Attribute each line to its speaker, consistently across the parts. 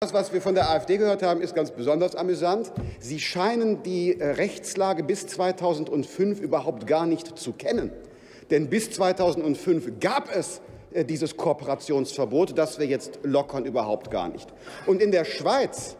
Speaker 1: Das, was wir von der AfD gehört haben, ist ganz besonders amüsant. Sie scheinen die äh, Rechtslage bis 2005 überhaupt gar nicht zu kennen. Denn bis 2005 gab es äh, dieses Kooperationsverbot, das wir jetzt lockern, überhaupt gar nicht. Und in der Schweiz,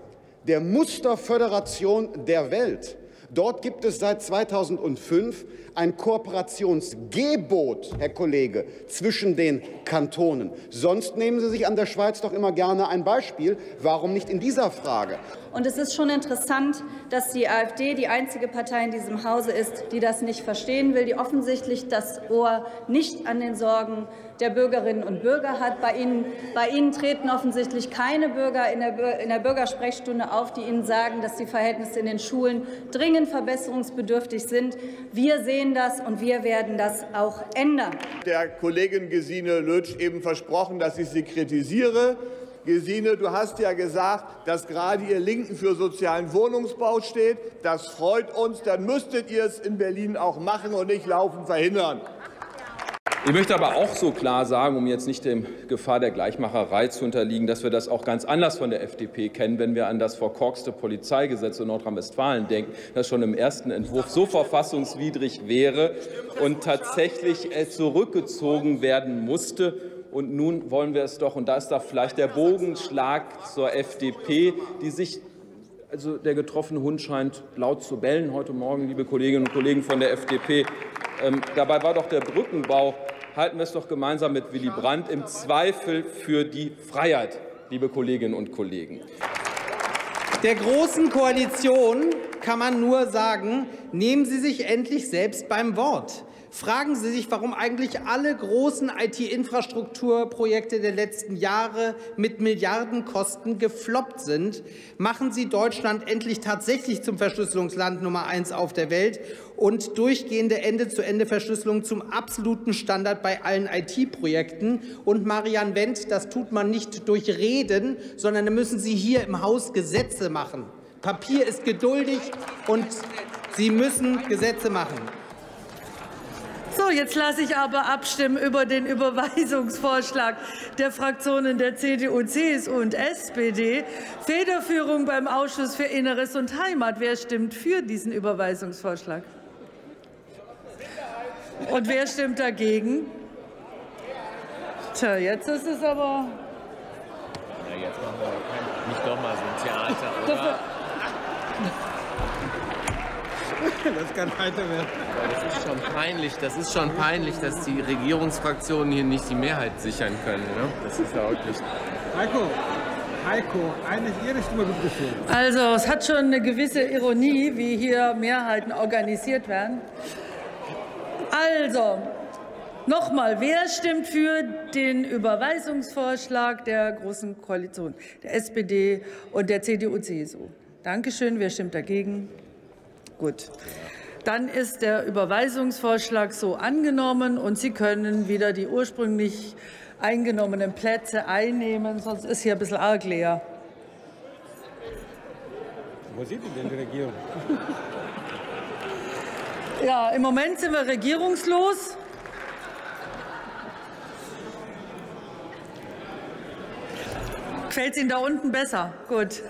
Speaker 1: der Musterföderation der Welt, dort gibt es seit 2005 ein Kooperationsgebot, Herr Kollege, zwischen den Kantonen. Sonst nehmen Sie sich an der Schweiz doch immer gerne ein Beispiel. Warum nicht in dieser Frage?
Speaker 2: Und es ist schon interessant, dass die AfD die einzige Partei in diesem Hause ist, die das nicht verstehen will, die offensichtlich das Ohr nicht an den Sorgen der Bürgerinnen und Bürger hat. Bei Ihnen, bei Ihnen treten offensichtlich keine Bürger in der, in der Bürgersprechstunde auf, die Ihnen sagen, dass die Verhältnisse in den Schulen dringend verbesserungsbedürftig sind. Wir sehen das, und wir werden das auch ändern.
Speaker 3: Der Kollegin Gesine Lütsch eben versprochen, dass ich sie kritisiere. Gesine, du hast ja gesagt, dass gerade ihr Linken für sozialen Wohnungsbau steht. Das freut uns. Dann müsstet ihr es in Berlin auch machen und nicht laufen verhindern.
Speaker 4: Ich möchte aber auch so klar sagen, um jetzt nicht der Gefahr der Gleichmacherei zu unterliegen, dass wir das auch ganz anders von der FDP kennen, wenn wir an das verkorkste Polizeigesetz in Nordrhein-Westfalen denken, das schon im ersten Entwurf so verfassungswidrig wäre und tatsächlich zurückgezogen werden musste. Und nun wollen wir es doch, und da ist da vielleicht der Bogenschlag zur FDP, die sich also der getroffene Hund scheint laut zu bellen heute Morgen, liebe Kolleginnen und Kollegen von der FDP. Ähm, dabei war doch der Brückenbau halten wir es doch gemeinsam mit Willy Brandt im Zweifel für die Freiheit, liebe Kolleginnen und Kollegen.
Speaker 5: Der Großen Koalition kann man nur sagen, nehmen Sie sich endlich selbst beim Wort. Fragen Sie sich, warum eigentlich alle großen IT-Infrastrukturprojekte der letzten Jahre mit Milliardenkosten gefloppt sind. Machen Sie Deutschland endlich tatsächlich zum Verschlüsselungsland Nummer eins auf der Welt und durchgehende Ende-zu-Ende-Verschlüsselung zum absoluten Standard bei allen IT-Projekten. Und Marianne Wendt, das tut man nicht durch Reden, sondern da müssen Sie hier im Haus Gesetze machen. Papier ist geduldig und Sie müssen Gesetze machen.
Speaker 6: So, jetzt lasse ich aber abstimmen über den Überweisungsvorschlag der Fraktionen der CDU, CSU und SPD. Federführung beim Ausschuss für Inneres und Heimat. Wer stimmt für diesen Überweisungsvorschlag? Und wer stimmt dagegen? Tja, jetzt ist es aber.
Speaker 7: Na, jetzt machen wir nicht doch mal so ein Theater, oder?
Speaker 5: Das kann heiter werden.
Speaker 7: Das ist schon peinlich, das ist schon peinlich, dass die Regierungsfraktionen hier nicht die Mehrheit sichern können. Ne? Das ist ja wirklich.
Speaker 8: Heiko, Heiko, eine Ihre Stimme gut gefühlt.
Speaker 6: Also, es hat schon eine gewisse Ironie, wie hier Mehrheiten organisiert werden. Also, nochmal, wer stimmt für den Überweisungsvorschlag der Großen Koalition, der SPD und der CDU-CSU? Dankeschön. Wer stimmt dagegen? Gut. Dann ist der Überweisungsvorschlag so angenommen, und Sie können wieder die ursprünglich eingenommenen Plätze einnehmen, sonst ist hier ein bisschen arg leer.
Speaker 8: Wo die denn, die Regierung?
Speaker 6: Ja, im Moment sind wir regierungslos. Gefällt Ihnen da unten besser? Gut.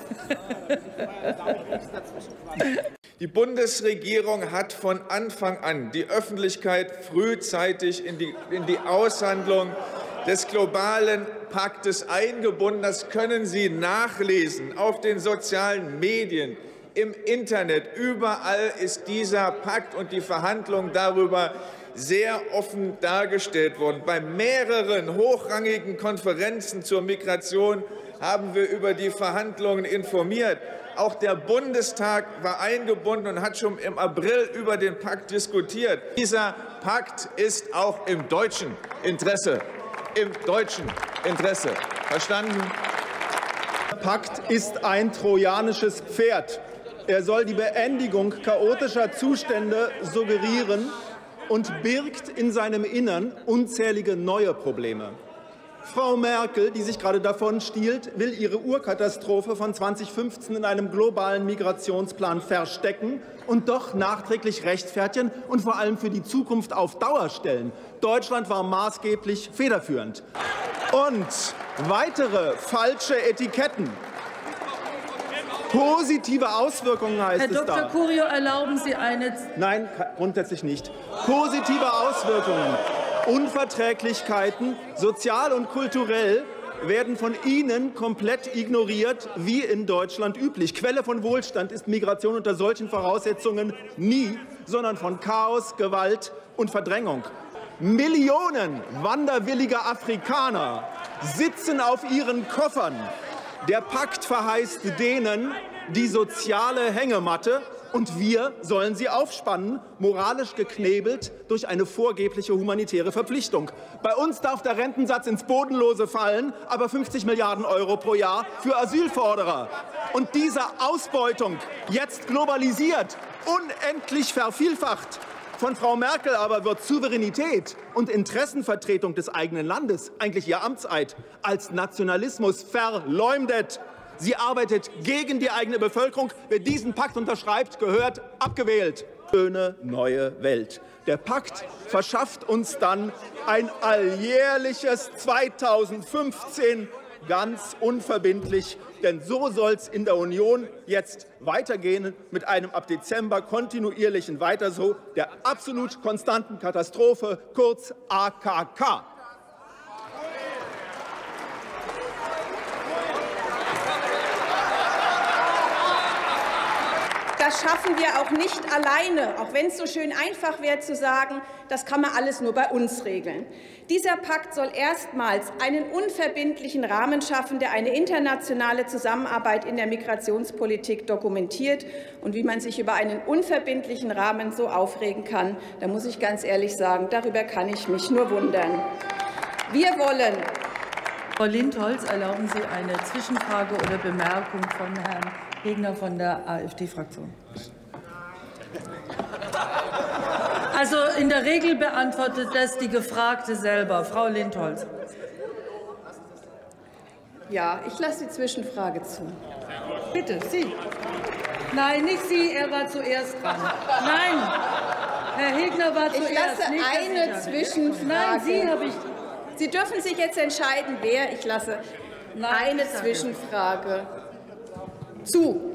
Speaker 3: Die Bundesregierung hat von Anfang an die Öffentlichkeit frühzeitig in die, in die Aushandlung des globalen Paktes eingebunden. Das können Sie nachlesen auf den sozialen Medien, im Internet. Überall ist dieser Pakt und die Verhandlungen darüber sehr offen dargestellt worden. Bei mehreren hochrangigen Konferenzen zur Migration haben wir über die Verhandlungen informiert. Auch der Bundestag war eingebunden und hat schon im April über den Pakt diskutiert. Dieser Pakt ist auch im deutschen Interesse. Im deutschen Interesse. Verstanden?
Speaker 9: Der Pakt ist ein trojanisches Pferd. Er soll die Beendigung chaotischer Zustände suggerieren und birgt in seinem Innern unzählige neue Probleme. Frau Merkel, die sich gerade davon stiehlt, will ihre Urkatastrophe von 2015 in einem globalen Migrationsplan verstecken und doch nachträglich rechtfertigen und vor allem für die Zukunft auf Dauer stellen. Deutschland war maßgeblich federführend. Und weitere falsche Etiketten Positive Auswirkungen heißt
Speaker 6: Herr
Speaker 9: es
Speaker 6: Dr.
Speaker 9: da.
Speaker 6: Curio, erlauben Sie eine.
Speaker 9: Nein, grundsätzlich nicht. Positive Auswirkungen, Unverträglichkeiten, sozial und kulturell werden von Ihnen komplett ignoriert, wie in Deutschland üblich. Quelle von Wohlstand ist Migration unter solchen Voraussetzungen nie, sondern von Chaos, Gewalt und Verdrängung. Millionen wanderwilliger Afrikaner sitzen auf ihren Koffern. Der Pakt verheißt denen die soziale Hängematte und wir sollen sie aufspannen, moralisch geknebelt durch eine vorgebliche humanitäre Verpflichtung. Bei uns darf der Rentensatz ins Bodenlose fallen, aber 50 Milliarden Euro pro Jahr für Asylforderer. Und diese Ausbeutung, jetzt globalisiert, unendlich vervielfacht, von Frau Merkel aber wird Souveränität und Interessenvertretung des eigenen Landes, eigentlich ihr Amtseid, als Nationalismus verleumdet. Sie arbeitet gegen die eigene Bevölkerung. Wer diesen Pakt unterschreibt, gehört abgewählt. Schöne neue Welt. Der Pakt verschafft uns dann ein alljährliches 2015 ganz unverbindlich. Denn so soll es in der Union jetzt weitergehen mit einem ab Dezember kontinuierlichen Weiter so der absolut konstanten Katastrophe, kurz AKK.
Speaker 10: Das schaffen wir auch nicht alleine, auch wenn es so schön einfach wäre zu sagen, das kann man alles nur bei uns regeln. Dieser Pakt soll erstmals einen unverbindlichen Rahmen schaffen, der eine internationale Zusammenarbeit in der Migrationspolitik dokumentiert. Und wie man sich über einen unverbindlichen Rahmen so aufregen kann, da muss ich ganz ehrlich sagen, darüber kann ich mich nur wundern. Wir wollen
Speaker 6: Frau Lindholz, erlauben Sie eine Zwischenfrage oder Bemerkung von Herrn Regner von der AfD-Fraktion. Also in der Regel beantwortet das die Gefragte selber. Frau Lindholz.
Speaker 10: Ja, ich lasse die Zwischenfrage zu.
Speaker 6: Bitte, Sie. Nein, nicht Sie, er war zuerst dran. Nein, Herr Hegner war
Speaker 10: Ich
Speaker 6: zuerst.
Speaker 10: lasse
Speaker 6: nicht,
Speaker 10: eine
Speaker 6: ich
Speaker 10: Zwischenfrage.
Speaker 6: Nein, Sie habe ich.
Speaker 10: Sie dürfen sich jetzt entscheiden, wer. Ich lasse eine Zwischenfrage zu.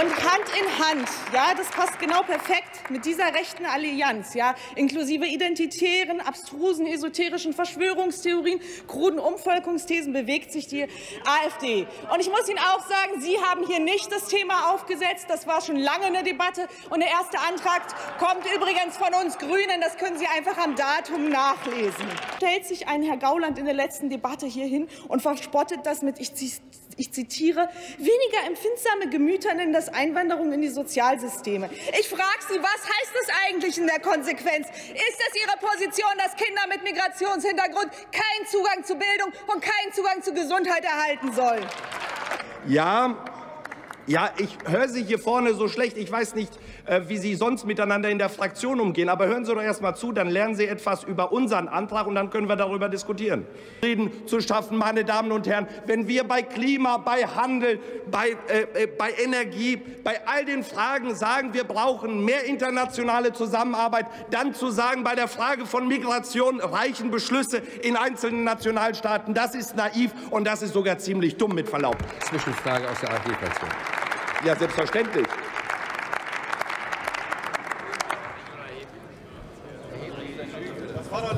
Speaker 11: Und Hand in Hand, ja, das passt genau perfekt mit dieser rechten Allianz, ja, inklusive identitären, abstrusen, esoterischen Verschwörungstheorien, kruden Umvolkungsthesen bewegt sich die AfD. Und ich muss Ihnen auch sagen, Sie haben hier nicht das Thema aufgesetzt, das war schon lange eine Debatte. Und der erste Antrag kommt übrigens von uns Grünen, das können Sie einfach am Datum nachlesen. Stellt sich ein Herr Gauland in der letzten Debatte hier hin und verspottet das mit, ich zi- ich zitiere, weniger empfindsame Gemüter nennen das Einwanderung in die Sozialsysteme. Ich frage Sie, was heißt das eigentlich in der Konsequenz? Ist es Ihre Position, dass Kinder mit Migrationshintergrund keinen Zugang zu Bildung und keinen Zugang zu Gesundheit erhalten sollen?
Speaker 12: Ja, ja, ich höre Sie hier vorne so schlecht. Ich weiß nicht, wie Sie sonst miteinander in der Fraktion umgehen. Aber hören Sie doch erst mal zu, dann lernen Sie etwas über unseren Antrag und dann können wir darüber diskutieren. Frieden zu schaffen, meine Damen und Herren, wenn wir bei Klima, bei Handel, bei, äh, äh, bei Energie, bei all den Fragen sagen, wir brauchen mehr internationale Zusammenarbeit, dann zu sagen, bei der Frage von Migration reichen Beschlüsse in einzelnen Nationalstaaten, das ist naiv und das ist sogar ziemlich dumm mit Verlaub.
Speaker 13: Zwischenfrage aus der AfD-Fraktion.
Speaker 9: Ja, selbstverständlich.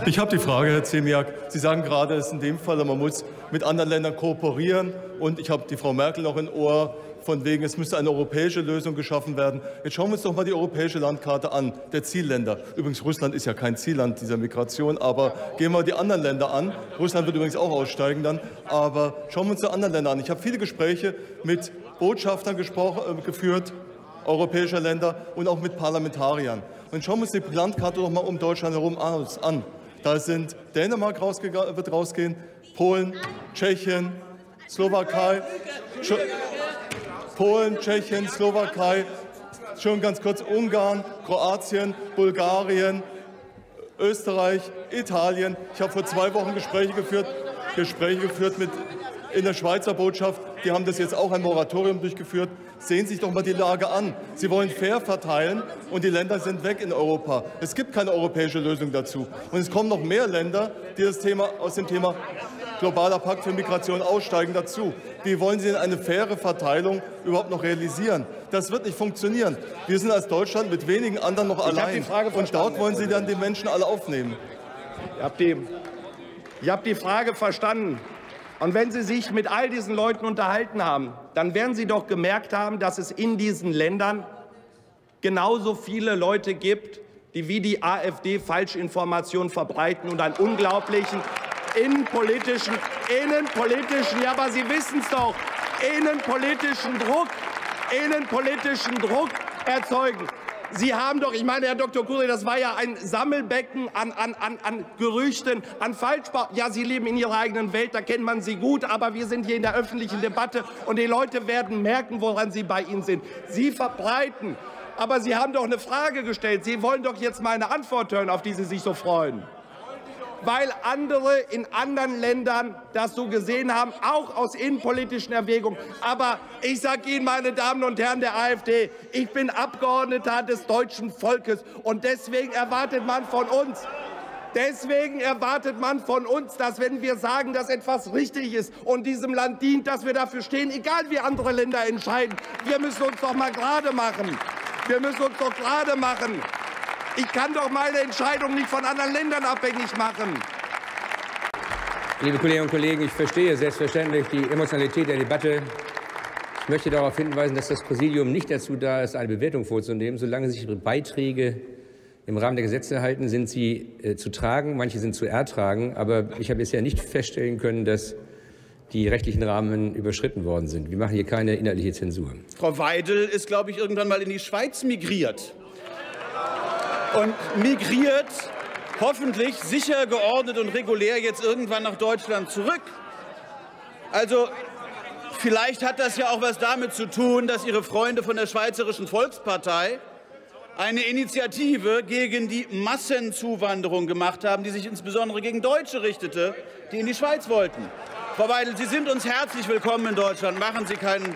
Speaker 14: Ich habe die Frage, Herr Ziemiak. Sie sagen gerade, es ist in dem Fall, man muss mit anderen Ländern kooperieren. Und ich habe die Frau Merkel noch im Ohr, von wegen, es müsste eine europäische Lösung geschaffen werden. Jetzt schauen wir uns doch mal die europäische Landkarte an, der Zielländer. Übrigens, Russland ist ja kein Zielland dieser Migration, aber gehen wir die anderen Länder an. Russland wird übrigens auch aussteigen dann. Aber schauen wir uns die anderen Länder an. Ich habe viele Gespräche mit Botschaftern gesprochen, äh, geführt, europäischer Länder und auch mit Parlamentariern. Und schauen wir uns die Landkarte doch mal um Deutschland herum an. Da sind Dänemark rausgega- wird rausgehen, Polen, Tschechien, Slowakei, Scho- Polen, Tschechien, Slowakei, schon ganz kurz Ungarn, Kroatien, Bulgarien, Österreich, Italien. Ich habe vor zwei Wochen Gespräche geführt, Gespräche geführt mit in der Schweizer Botschaft. Die haben das jetzt auch ein Moratorium durchgeführt. Sehen Sie sich doch mal die Lage an. Sie wollen fair verteilen und die Länder sind weg in Europa. Es gibt keine europäische Lösung dazu. Und es kommen noch mehr Länder, die das Thema aus dem Thema globaler Pakt für Migration aussteigen dazu. Wie wollen Sie denn eine faire Verteilung überhaupt noch realisieren? Das wird nicht funktionieren. Wir sind als Deutschland mit wenigen anderen noch allein. Und dort wollen Sie dann die Menschen alle aufnehmen.
Speaker 9: Ich habe die, ich hab die Frage verstanden. Und wenn Sie sich mit all diesen Leuten unterhalten haben, dann werden Sie doch gemerkt haben, dass es in diesen Ländern genauso viele Leute gibt, die wie die AfD Falschinformationen verbreiten und einen unglaublichen innenpolitischen, innenpolitischen, ja, aber Sie wissen es doch, innenpolitischen Druck, innenpolitischen Druck erzeugen. Sie haben doch, ich meine, Herr Dr. Kuri, das war ja ein Sammelbecken an, an, an, an Gerüchten, an Falschbau. Ja, Sie leben in Ihrer eigenen Welt, da kennt man Sie gut, aber wir sind hier in der öffentlichen Debatte und die Leute werden merken, woran Sie bei Ihnen sind. Sie verbreiten. Aber Sie haben doch eine Frage gestellt. Sie wollen doch jetzt meine Antwort hören, auf die Sie sich so freuen weil andere in anderen Ländern das so gesehen haben, auch aus innenpolitischen Erwägungen. Aber ich sage Ihnen, meine Damen und Herren der AfD, ich bin Abgeordneter des deutschen Volkes und deswegen erwartet man von uns, Deswegen erwartet man von uns, dass wenn wir sagen, dass etwas richtig ist und diesem Land dient, dass wir dafür stehen, egal wie andere Länder entscheiden. Wir müssen uns doch mal gerade machen. Wir müssen uns doch gerade machen. Ich kann doch meine Entscheidung nicht von anderen Ländern abhängig machen.
Speaker 13: Liebe Kolleginnen und Kollegen, ich verstehe selbstverständlich die Emotionalität der Debatte. Ich möchte darauf hinweisen, dass das Präsidium nicht dazu da ist, eine Bewertung vorzunehmen. Solange sich Ihre Beiträge im Rahmen der Gesetze halten, sind sie äh, zu tragen, manche sind zu ertragen. Aber ich habe bisher nicht feststellen können, dass die rechtlichen Rahmen überschritten worden sind. Wir machen hier keine inhaltliche Zensur.
Speaker 15: Frau Weidel ist, glaube ich, irgendwann mal in die Schweiz migriert und migriert hoffentlich sicher, geordnet und regulär jetzt irgendwann nach Deutschland zurück. Also vielleicht hat das ja auch was damit zu tun, dass Ihre Freunde von der Schweizerischen Volkspartei eine Initiative gegen die Massenzuwanderung gemacht haben, die sich insbesondere gegen Deutsche richtete, die in die Schweiz wollten. Frau Weidel, Sie sind uns herzlich willkommen in Deutschland. Machen Sie keinen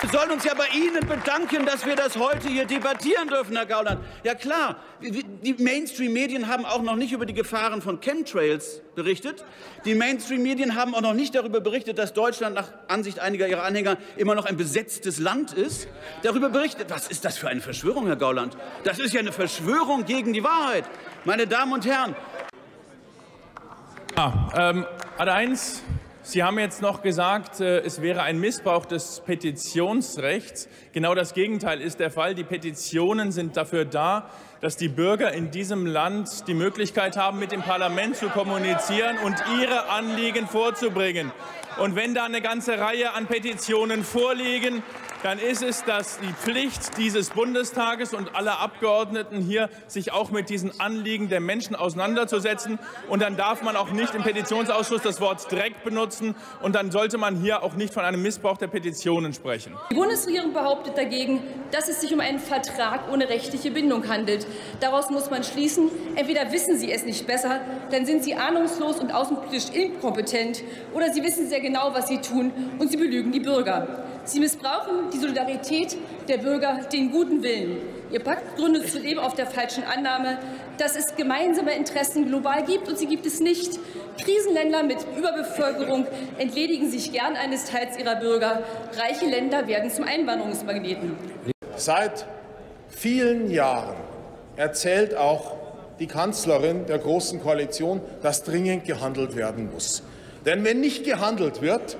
Speaker 15: wir sollen uns ja bei Ihnen bedanken, dass wir das heute hier debattieren dürfen, Herr Gauland. Ja klar, die Mainstream-Medien haben auch noch nicht über die Gefahren von Chemtrails berichtet. Die Mainstream-Medien haben auch noch nicht darüber berichtet, dass Deutschland nach Ansicht einiger ihrer Anhänger immer noch ein besetztes Land ist. Darüber berichtet, was ist das für eine Verschwörung, Herr Gauland? Das ist ja eine Verschwörung gegen die Wahrheit. Meine Damen und Herren.
Speaker 16: Ah, ähm, Ad 1, Sie haben jetzt noch gesagt, äh, es wäre ein Missbrauch des Petitionsrechts. Genau das Gegenteil ist der Fall. Die Petitionen sind dafür da, dass die Bürger in diesem Land die Möglichkeit haben, mit dem Parlament zu kommunizieren und ihre Anliegen vorzubringen. Und wenn da eine ganze Reihe an Petitionen vorliegen, dann ist es das die Pflicht dieses Bundestages und aller Abgeordneten hier, sich auch mit diesen Anliegen der Menschen auseinanderzusetzen. Und dann darf man auch nicht im Petitionsausschuss das Wort Dreck benutzen. Und dann sollte man hier auch nicht von einem Missbrauch der Petitionen sprechen.
Speaker 2: Die Bundesregierung behauptet dagegen, dass es sich um einen Vertrag ohne rechtliche Bindung handelt. Daraus muss man schließen, entweder wissen Sie es nicht besser, dann sind Sie ahnungslos und außenpolitisch inkompetent, oder Sie wissen sehr genau, was Sie tun, und Sie belügen die Bürger. Sie missbrauchen die Solidarität der Bürger, den guten Willen. Ihr Pakt gründet zudem auf der falschen Annahme, dass es gemeinsame Interessen global gibt, und sie gibt es nicht. Krisenländer mit Überbevölkerung entledigen sich gern eines Teils ihrer Bürger. Reiche Länder werden zum Einwanderungsmagneten.
Speaker 17: Seit vielen Jahren erzählt auch die Kanzlerin der Großen Koalition, dass dringend gehandelt werden muss. Denn wenn nicht gehandelt wird,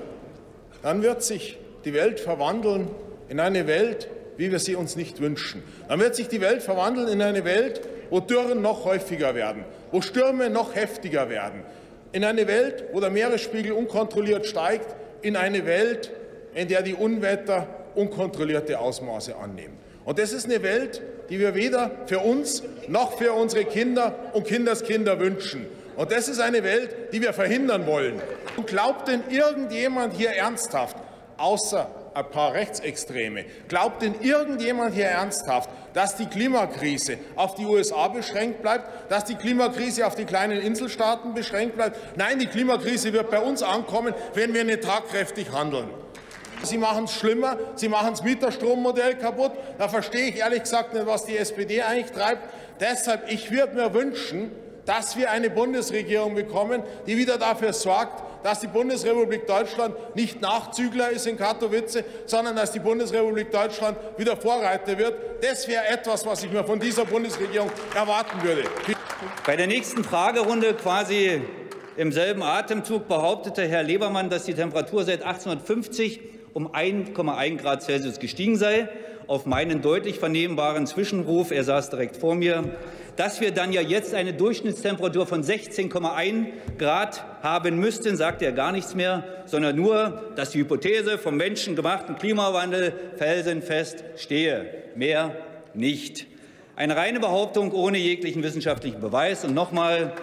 Speaker 17: dann wird sich die Welt verwandeln in eine Welt, wie wir sie uns nicht wünschen. Dann wird sich die Welt verwandeln in eine Welt, wo Dürren noch häufiger werden, wo Stürme noch heftiger werden, in eine Welt, wo der Meeresspiegel unkontrolliert steigt, in eine Welt, in der die Unwetter unkontrollierte Ausmaße annehmen. Und das ist eine Welt, die wir weder für uns noch für unsere Kinder und Kindeskinder wünschen. Und das ist eine Welt, die wir verhindern wollen. Und glaubt denn irgendjemand hier ernsthaft, außer ein paar Rechtsextreme. Glaubt denn irgendjemand hier ernsthaft, dass die Klimakrise auf die USA beschränkt bleibt, dass die Klimakrise auf die kleinen Inselstaaten beschränkt bleibt? Nein, die Klimakrise wird bei uns ankommen, wenn wir nicht tagkräftig handeln. Sie machen es schlimmer, Sie machen das Mieterstrommodell kaputt. Da verstehe ich ehrlich gesagt nicht, was die SPD eigentlich treibt. Deshalb, ich würde mir wünschen,
Speaker 18: dass wir eine Bundesregierung bekommen, die wieder dafür sorgt, dass die Bundesrepublik Deutschland nicht Nachzügler ist in Katowice, sondern dass die Bundesrepublik Deutschland wieder Vorreiter wird. Das wäre etwas, was ich mir von dieser Bundesregierung erwarten würde.
Speaker 3: Bei der nächsten Fragerunde quasi im selben Atemzug behauptete Herr Lebermann, dass die Temperatur seit 1850 um 1,1 Grad Celsius gestiegen sei. Auf meinen deutlich vernehmbaren Zwischenruf, er saß direkt vor mir, dass wir dann ja jetzt eine Durchschnittstemperatur von 16,1 Grad haben müssten, sagt er gar nichts mehr, sondern nur, dass die Hypothese vom menschengemachten Klimawandel felsenfest stehe. Mehr nicht. Eine reine Behauptung ohne jeglichen wissenschaftlichen Beweis. Und nochmal,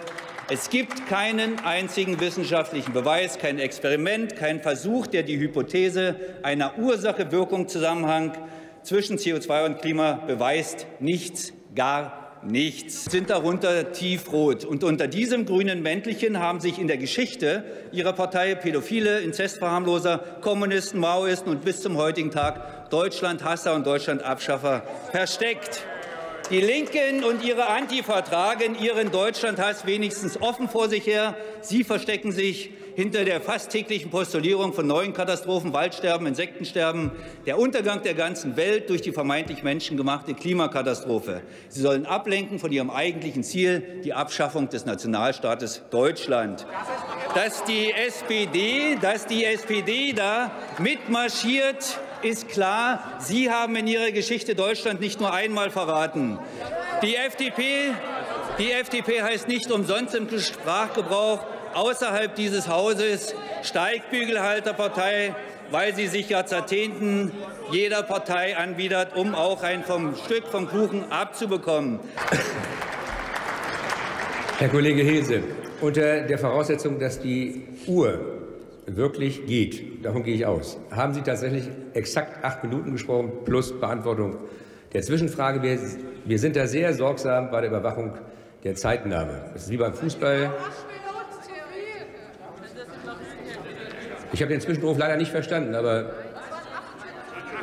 Speaker 3: es gibt keinen einzigen wissenschaftlichen Beweis, kein Experiment, kein Versuch, der die Hypothese einer Ursache-Wirkung-Zusammenhang zwischen CO2 und Klima beweist. Nichts, gar nichts, sind darunter tiefrot. Und unter diesem grünen Mäntelchen haben sich in der Geschichte ihrer Partei Pädophile, Inzestverharmloser, Kommunisten, Maoisten und bis zum heutigen Tag Deutschlandhasser und Deutschlandabschaffer versteckt. Die Linken und ihre Antifa tragen ihren Deutschlandhass wenigstens offen vor sich her. Sie verstecken sich hinter der fast täglichen Postulierung von neuen Katastrophen, Waldsterben, Insektensterben, der Untergang der ganzen Welt durch die vermeintlich menschengemachte Klimakatastrophe. Sie sollen ablenken von ihrem eigentlichen Ziel, die Abschaffung des Nationalstaates Deutschland. Dass die SPD, dass die SPD da mitmarschiert, ist klar. Sie haben in Ihrer Geschichte Deutschland nicht nur einmal verraten. Die FDP, die FDP heißt nicht umsonst im Sprachgebrauch außerhalb dieses Hauses Steigbügelhalterpartei, weil sie sich ja Jahrzehnten jeder Partei anbietet, um auch ein vom Stück vom Kuchen abzubekommen.
Speaker 13: Herr Kollege Hilse, unter der Voraussetzung, dass die Uhr wirklich geht, davon gehe ich aus, haben Sie tatsächlich exakt acht Minuten gesprochen plus Beantwortung der Zwischenfrage. Wir, wir sind da sehr sorgsam bei der Überwachung der Zeitnahme. Das ist wie beim Fußball. Ich habe den Zwischenruf leider nicht verstanden, aber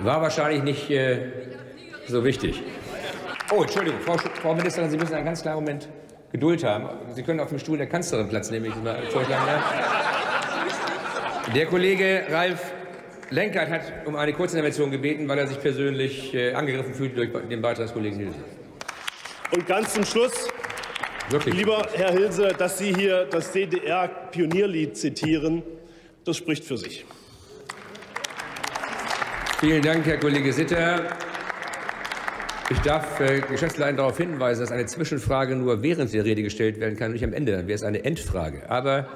Speaker 13: war wahrscheinlich nicht äh, so wichtig. Oh, Entschuldigung, Frau, Frau, Ministerin, Sie müssen einen ganz kleinen Moment Geduld haben. Sie können auf dem Stuhl der Kanzlerin Platz nehmen, ich mal vorschlagen Der Kollege Ralf Lenkert hat um eine kurze Intervention gebeten, weil er sich persönlich äh, angegriffen fühlt durch den Beitrag des Kollegen Hilse.
Speaker 19: Und ganz zum Schluss, Wirklich? lieber Herr Hilse, dass Sie hier das DDR-Pionierlied zitieren, das spricht für sich.
Speaker 13: Vielen Dank, Herr Kollege Sitter. Ich darf äh, Geschäftsleitung darauf hinweisen, dass eine Zwischenfrage nur während der Rede gestellt werden kann, nicht am Ende. Dann wäre es eine Endfrage. Aber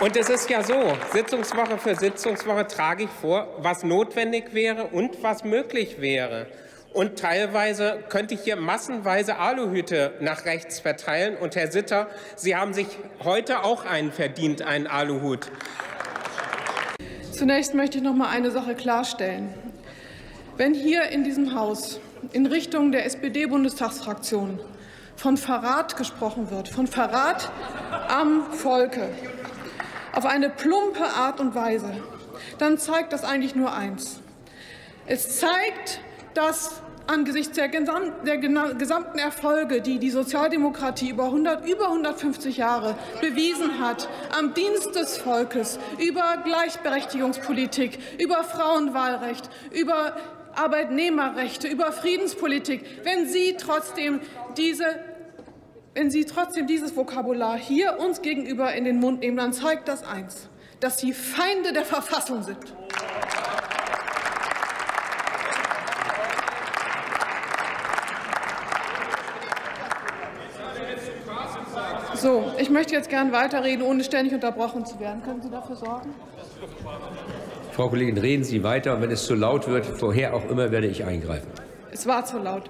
Speaker 20: und es ist ja so, Sitzungswoche für Sitzungswoche trage ich vor, was notwendig wäre und was möglich wäre. Und teilweise könnte ich hier massenweise Aluhüte nach rechts verteilen. Und Herr Sitter, Sie haben sich heute auch einen verdient, einen Aluhut.
Speaker 17: Zunächst möchte ich noch mal eine Sache klarstellen. Wenn hier in diesem Haus in Richtung der SPD-Bundestagsfraktion von Verrat gesprochen wird, von Verrat am Volke, auf eine plumpe Art und Weise, dann zeigt das eigentlich nur eins. Es zeigt, dass angesichts der, gesamten Erfolge, die die Sozialdemokratie über, 100, über 150 Jahre bewiesen hat, am Dienst des Volkes, über Gleichberechtigungspolitik, über Frauenwahlrecht, über Arbeitnehmerrechte, über Friedenspolitik, wenn Sie trotzdem diese wenn Sie trotzdem dieses Vokabular hier uns gegenüber in den Mund nehmen, dann zeigt das eins, dass Sie Feinde der Verfassung sind. So, ich möchte jetzt gern weiterreden, ohne ständig unterbrochen zu werden. Können Sie dafür sorgen?
Speaker 13: Frau Kollegin, reden Sie weiter. Und wenn es zu laut wird, woher auch immer, werde ich eingreifen.
Speaker 17: Es war zu laut.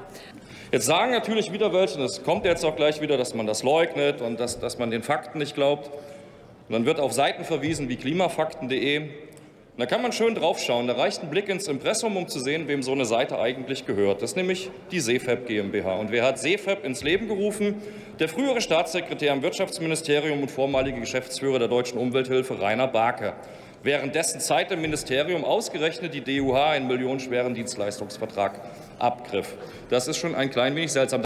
Speaker 21: Jetzt sagen natürlich wieder welche, und es kommt jetzt auch gleich wieder, dass man das leugnet und dass, dass man den Fakten nicht glaubt. Und dann wird auf Seiten verwiesen wie klimafakten.de. Da kann man schön draufschauen. Da reicht ein Blick ins Impressum, um zu sehen, wem so eine Seite eigentlich gehört. Das ist nämlich die Seefab GmbH. Und wer hat Seefab ins Leben gerufen? Der frühere Staatssekretär im Wirtschaftsministerium und vormalige Geschäftsführer der Deutschen Umwelthilfe Rainer Barke. Währenddessen Zeit im Ministerium ausgerechnet die DUH einen millionenschweren Dienstleistungsvertrag abgriff. Das ist schon ein klein wenig seltsam.